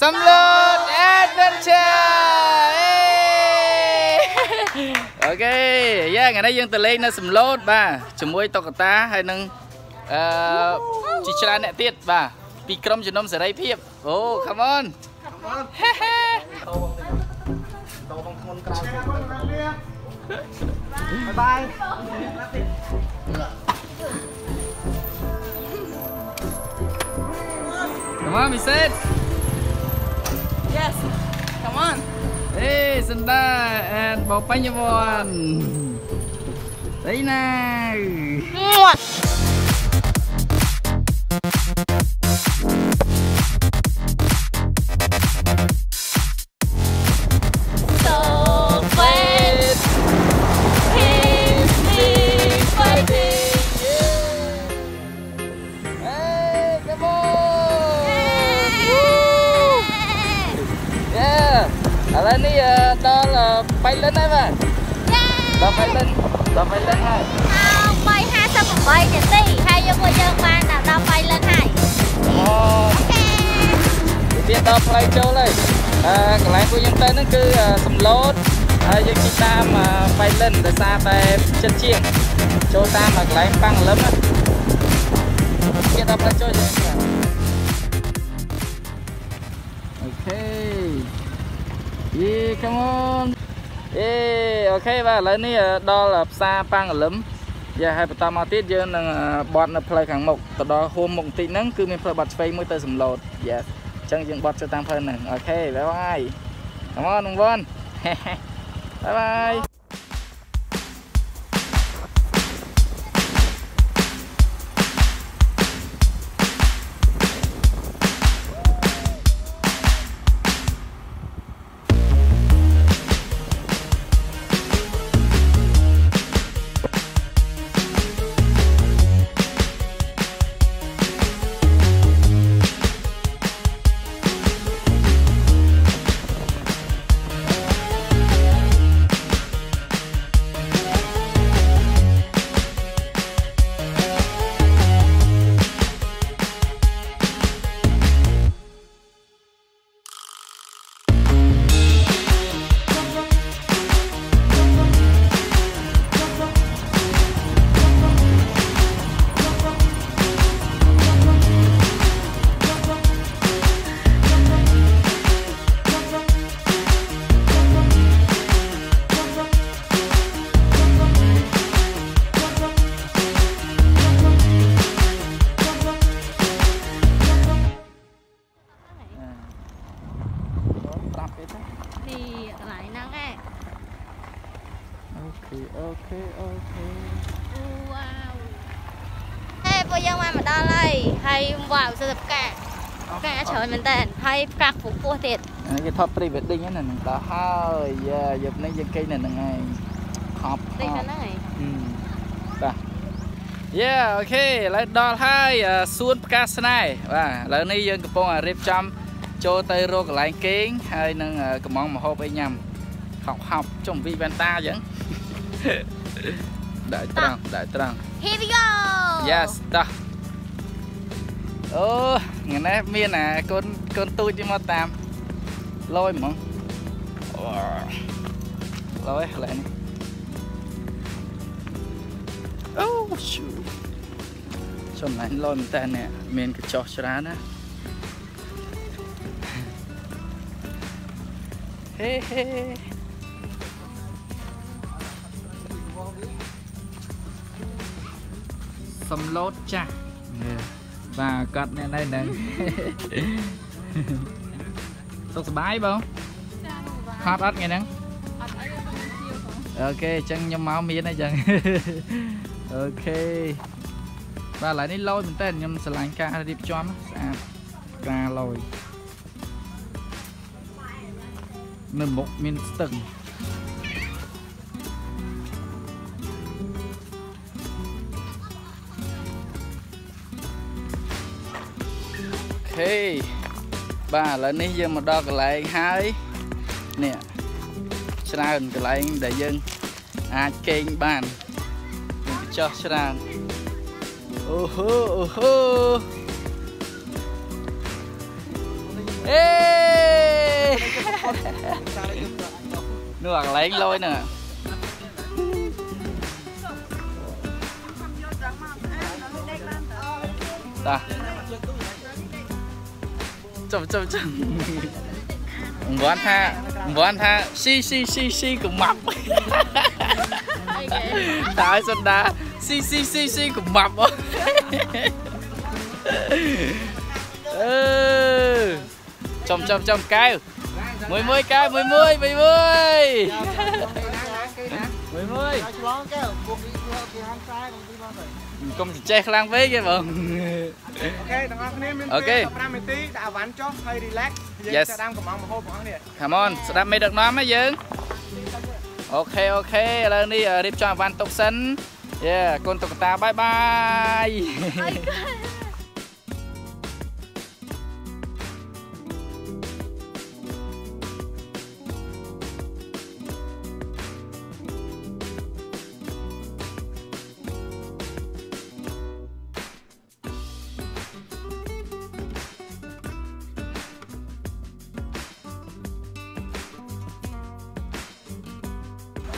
សំឡូត adventure អូខេយ៉ាថ្ងៃនេះយើងទៅលេងនៅសំឡូតបាទជាមួយតុក្កតាហើយនឹងអឺជាច្រើនអ្នកទៀតបាទពីក្រុមជំនុំសេរីភាពអូ come on តោបងធ្ងន់ក្រោយបាយបាយ Come on, we said. Yes. Come on. Hey, Sunda and Bảo Bánh Nha Vòn. ដល់បៃលិនហើយបាទដល់បៃលិនដល់បៃលិនហើយ358នាទីហើយយើងមកយើងបានដល់ដល់3លឹងហើយអូវាដល់ផ្លូវចូលហើយអឺកន្លែងពួកយើងទៅហ្នឹងគឺសំឡូតហើយយើងជិះតាមបៃលិនដោយសារតែចិត្តជាងចូលតាមកន្លែងប៉ាំងលឹមណាវាដល់ផ្លូវចូលយើងបាទអូខេយេ come on អេអូខេបាទឥឡូវនេះដល់ផ្សារប៉ាំងលឹមយ៉ាហើយបន្តមកទៀតយើងនឹងបត់នៅផ្លូវខាងមុខទៅដល់ហួមមុខបន្តិចហ្នឹងគឺមានផ្លូវបត់ឆ្វេងមួយទៅសំឡូតយ៉ាអញ្ចឹងយើងបត់ទៅតាមផ្លូវហ្នឹងអូខេបាយបាយ Come on បងប្អូនបាយបាយ ហើយផ្កាខ្ពស់ខ្ពស់ទៀតអានេះគេថត pre wedding ហ្នឹងណាដល់ហើយយ៉ាយប់នេះយើងគេងនៅហ្នឹងឯងខប់ខទីប់ខាងហ្នឹងឯងបាទយ៉ាអូខេឥឡូវដល់ហើយអឺសួនផ្កាស្នេហ៍បាទឥឡូវនេះយើងកំពុងរៀបចំចូលទៅរកកន្លែងគេងហើយនឹងអឺកំងម្ហូបអីញ៉ាំហប់ហប់ចុំវីវ៉ែនតាអញ្ចឹងដាក់ត្រង់ដាក់ត្រង់ Here we go Yes តោះ អូថ្ងៃនេះមានអាកូនកូនទូចនេះមកតាមលយហ្មងអូលយកន្លែងនេះអូឈូចំណាញ់លយមែនតើនេះមានកញ្ចោះច្រើនណាហេហេសំឡូតចាស់ បាទកាត់អ្នកនេះហ្នឹងសុខសប្បាយបងហត់អត់ថ្ងៃហ្នឹងអូខេអញ្ចឹងខ្ញុំមកមានអញ្ចឹងអូខេបាទឥឡូវនេះលយមែនតើខ្ញុំឆ្លាញ់ការរៀបចំស្អាតការលយនៅមុខមានស្ទឹង បាទឥឡូវនេះយើងមកដល់កន្លែងហើយនេះច្រើនកន្លែងដែលយើងអាចគេងបានយើងចោះច្រើនអូហូអូហូអេសារយកប្រាក់អញដល់នោះអាកន្លែងលយហ្នឹងតា ចាំចាំចាំអង្វាន់ថាអង្វាន់ថាស៊ីស៊ីស៊ីស៊ីកំមាប់អីគេតើឲ្យសុនដាស៊ីស៊ីស៊ីស៊ីកំមាប់អអឺចំចំចំកែវមួយមួយកែវមួយមួយមួយមួយមួយមួយឆ្លងកែពួកគេគេហាងខ្សែក្នុងទីមកទៅ កុំចេះខ្លាំងពេកទេបងអូខេទាំងអស់គ្នាមានអូខេ15នាទីដាក់អវ៉ាន់ចុះហើយ relax យើង Yes ចាប់ដើមកំងមហូបបងប្អូនគ្នា Come on ស្ដាប់មេដឹកនាំហ៎យើងអូខេអូខេឥឡូវនេះរៀបចំអវ៉ាន់ទុកសិនយេកូនតុក្កតាបាយបាយ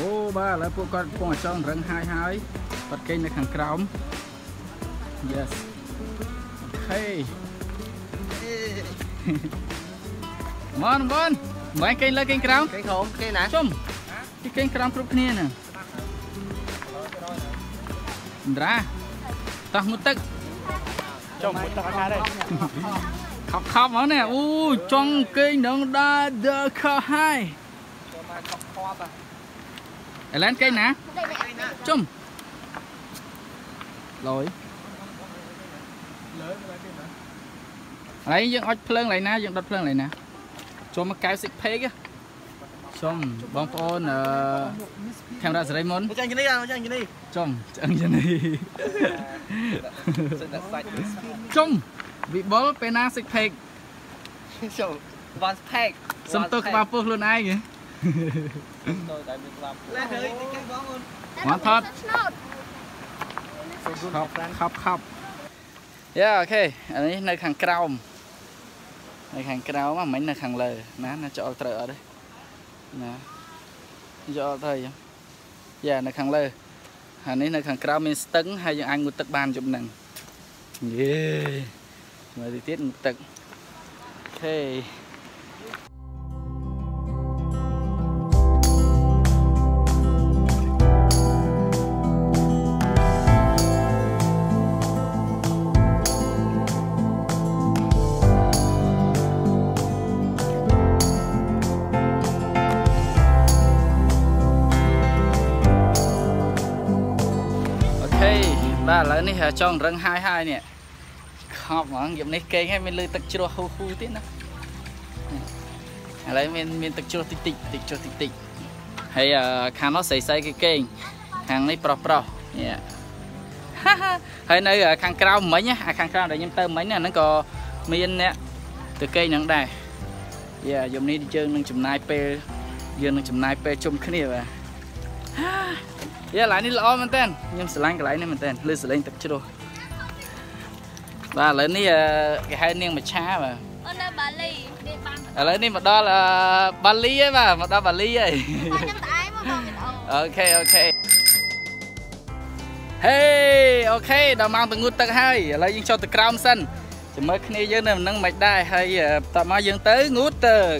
អីគេអូបាទឥឡូវពួកគាត់កំពុងតែចង់រឹងហាយហើយគាត់គេងនៅខាងក្រោម Yes អូខេមកមកមកគេងលើគេងក្រោមគេក្រុមគេណាជុំទីគេងក្រោមគ្រប់គ្នាណាអណ្ដាតោះងូទឹកចុះមួយទឹកអត់ខាទេខប់ខប់មកនេះអូចង់គេងនឹងដែរដល់ខហើយចូលមកខប់ខប់ អេឡែនគេងណា đây nè ជុំលយលើលើគេណាឥឡូវយើងអុចភ្លើងឡើយណាយើងដុតភ្លើងឡើយណាចូលមកកៅ six page សុំបងប្អូនអឺកាមេរ៉ាសេរីមុនមកចាញ់នេះមកចាញ់នេះចុំឆ្អឹងយ៉ាងនេះសិនតែសាច់ចុំវិបុលពេលណា six page ចូល one pack សុំទោសក្បាលពោះខ្លួនឯងហ៎ ទៅតែមានក្លាប់លេហើយតិចគេបងអូន Món thớt. nốt ខប់ខប់ខប់យ៉ាអូខេអានេះនៅខាងក្រោមនៅខាងក្រោមហ្នឹងមិននៅខាងលើណាណាចូលត្រូវអត់ទេណាចូលត្រូវអញ្ចឹងយ៉ានៅខាងលើអានេះនៅខាងក្រោមមានស្ទឹងហើយយើងអាចងូតទឹកបានយប់ហ្នឹងយេមើលទៅទៀតងូតទឹកអូខេ ឥឡូវនេះចង់រឹងហាយហើយនេះខប់ហ្មងយប់នេះគេងហើយមានលឺទឹកជ្រោះហ៊ូហ៊ូទៀតណាឥឡូវមានមានទឹកជ្រោះតិចតិចទឹកជ្រោះតិចតិចហើយអឺខាងនោះស្រីស្រីគេគេងខាងនេះប្រុសប្រុសនេះហើយនៅខាងក្រៅមិញណាអាខាងក្រៅដែលខ្ញុំទៅមិញណាហ្នឹងក៏មានអ្នកទៅគេងហ្នឹងដែរយ៉ាយប់នេះយើងនឹងចំណាយពេលយើងនឹងចំណាយពេលជុំគ្នាបាទ យ៉ាកន្លែងនេះល្អមែនតើខ្ញុំស្រឡាញ់កន្លែងនេះមែនតើលើសលេងទឹកជ្រោះបាទឥឡូវនេះអឺគេហៅនាងមច្ឆាបាទ ở nơi Bà Lì đi bán ឥឡូវនេះមកដល់អឺបាលីហើយបាទមកដល់បាលីហើយ bán năm tái mà còn cái đầu អូខេអូខេហេអូខេដល់ម៉ោងទៅងូតទឹកហើយឥឡូវយើងចូលទៅក្រោមសិនចាំមើលគ្នាយើងនៅនឹងមិនដែរហើយអឺបន្ទាប់មកយើងទៅងូតទឹក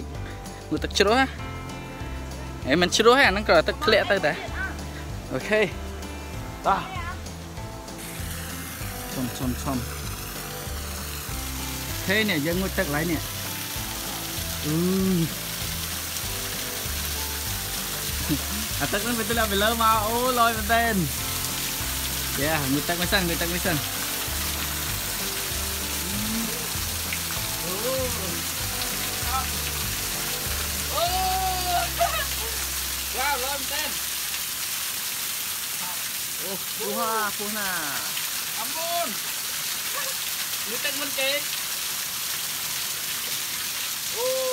ងូតទឹកជ្រោះណាហេមិនជ្រោះទេអាហ្នឹងគ្រាន់តែទឹកធ្លាក់ទៅតែអូ ខេតោះឈុំឈុំឈុំហេនេះយើងងូតទឹកកន្លែងនេះអឺអាទឹកហ្នឹងវាទម្លាក់ពីលើមកអូលយមែ នតើយ៉ាងូតទឹកមួយសិនងូ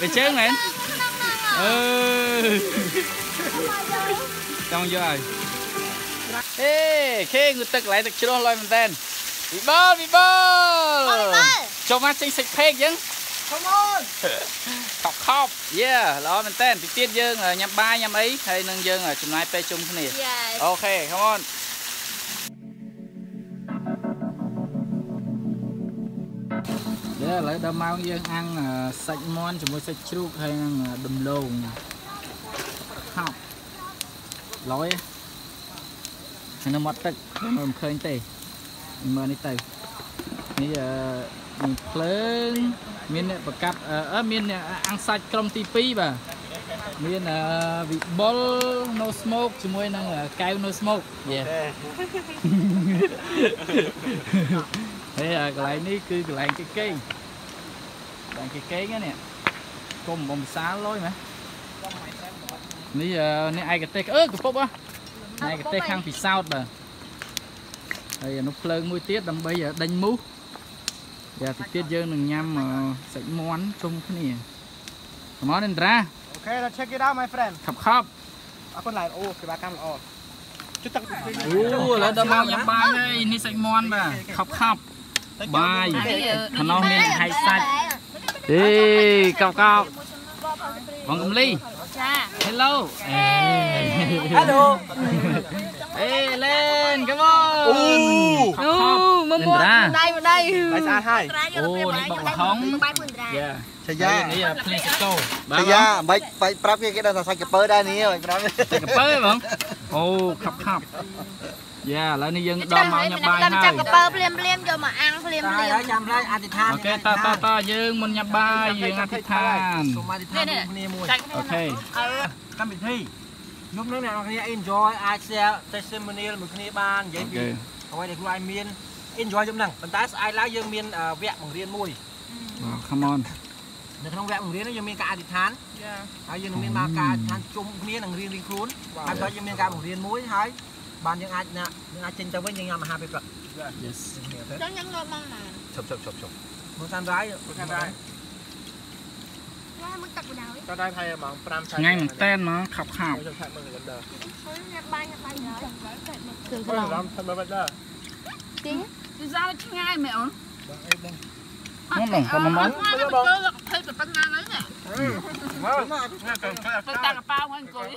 về chơi này ừ trong vô rồi ê khê người tức lại được chưa lôi mình tên bị bơ bị bơ cho mắt xinh xịt phê chứ Come on ខប់ខប់យេល្អមែនតើទីទៀតយើងញ៉ាំបាយញ៉ាំអីហើយនឹងយើងចំណាយពេលជុំគ្នា Yes អូខេ come on ឥឡូវដល់ម៉ោងយើងអាំងសាច់មាន់ជាមួយសាច់ជ្រូកហើយនឹងដំឡូងហប់ឡយហើយនៅមាត់ទឹកមើលមិនឃើញទេមើលនេះទៅនេះអឺមានភ្លើងមានអ្នកប្រកាត់អឺមានអ្នកអាំងសាច់ក្រុមទី2បាទមានអឺវិបុល no smoke ជាមួយនឹងកែវ no smoke យេ thế à, cái này ní cứ cái này cái cây cái cái cây á nè có một bông xá lối mà ní giờ ní ai cái tê ơ cái phúc á này cái tê khang thì sao mà đây nó plơ mũi tiết đâm bây giờ đánh mú giờ thì tiết dơ đừng nhâm mà sạch món chung cái này món lên ra Okay let's check it out my friend khắp khắp អរគុណឡាយអូគេបាកម្មល្អជុតទឹក ô là đâm bao nhâm bài đây ní sạch món mà khắp khắp bài nó nên hay sạch đi cao cao bằng cầm ly Dạ hello Hello ê lên come on Ooh. khóc khóc lên ra đây bên đây បាយស្អាតហើយ ô này bọc là hóng bay bên ra yeah ឆា đây យា này là please go ឆាយាមិនបាច់ប្រាប់គេគេដឹងថាសាច់កពើដែរនេះមិនប្រាប់ cái bơ không ô khóc khóc yeah lại này dân đo màu nhập bài ចាំចាប់ក hai ពើភ្លាមភ្លាមយកមកអាំងភ្លាមភ្លាមចាំឡើយអធិដ្ឋាន ok ta ta ta dân mình nhập bài dân ăn thịt than សូមអធិដ្ឋានរួមគ្នាមួយ ok កម្មវិធីខ្ញុំនឹងអ្នកនរគ្នា enjoy អាច share testimonial មួយគ្នាបាននិយាយពី ok អ្វីដែលខ្លួនឯងមាន enjoy ចំណឹងប៉ុន្តែស្អែកឡើងយើងមានអឺវគ្គបង្រៀនមួយ Wow, come on នៅក្នុងវគ្គបង្រៀននោះយើងមានការអធិដ្ឋានហើយយើងនឹងមានមកការអធិដ្ឋានជុំគ្នានឹងរៀនរៀងខ្លួនហើយដល់យើងមានការបង្រៀនមួយហើយបានយើងអាចណាយើងអាចចេញទៅវិញយើងញ៉ាំអាហារពេលព្រឹក yes ចង់ញ៉ាំយកមកណាឈប់ឈប់ឈប់ឈប់មកតាមរាយមកតាមរាយញ៉ាំមកទឹកបណ្ដោយតាមរាយថៃហ្មង5 ngay mình tên mà khóc khóc ខ្ញុំថាមើល calendar ញ៉ាំបាយញ៉ាំបាយហើយគ្រឿងមើក្លលងរំថាមើល calendar ទីងគឺ sao ឆ្ងាយមែនអូន không đồng không mắm មកទៅធ្វើទៅប៉ុណ្ណាហ្នឹងមកណាទៅទៅតាកប៉ាហ្នឹងអង្គុយ